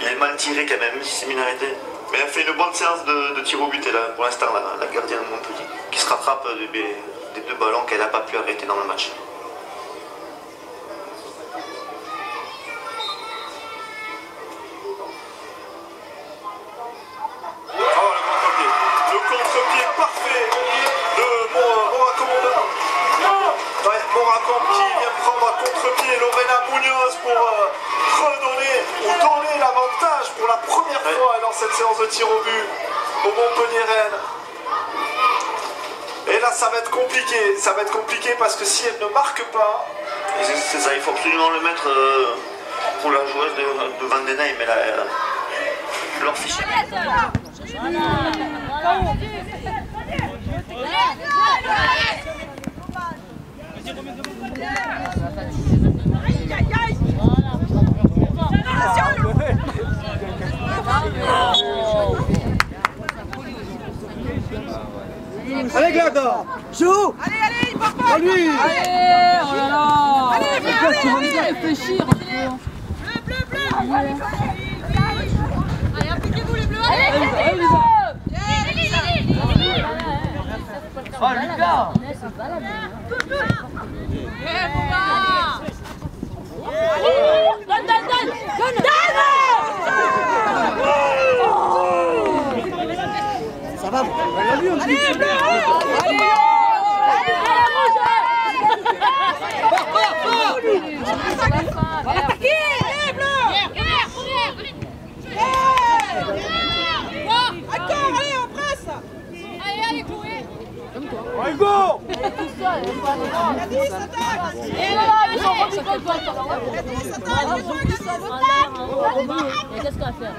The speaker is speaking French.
Il est mal tiré quand même, similarité. Mais elle fait une bonne séance de, tir au but, là, pour l'instant, la, la, gardienne de Montpellier, qui se rattrape des, deux ballons qu'elle n'a pas pu arrêter dans le match. Oh, le contre-pied parfait de Morakondi. Morakondi vient prendre à contre-pied Lorena Munoz pour euh, donner l'avantage pour la première Ouais. fois dans cette séance de tir au but au Montpellier Rennes. Et là, ça va être compliqué. Ça va être compliqué parce que si elle ne marque pas, c'est ça, il faut absolument le mettre euh, pour la joueuse de, de Vandenheim, mais là, euh, leur fichier. Allez Glada Joue. Allez, allez, il part pas. Allez, oh là là Allez, bleus, allez, allez réfléchir un peu. Bleu, bleu, bleu Allez, impliquez-vous les bleus, allez Allez, Lisa. Oh, Lucas Eh, mon gars Donne, donne, donne Donne Ça va Elle l'a vu un petit Allez, les bleus, allez Allez, On va l'attaquer Allez, bleus Encore, allez, on presse Allez, allez, Chloé Allez go Gladys, attaque Et là, là, ils sont remis contre toi. Gladys, attaque Mais qu'est-ce qu'on va faire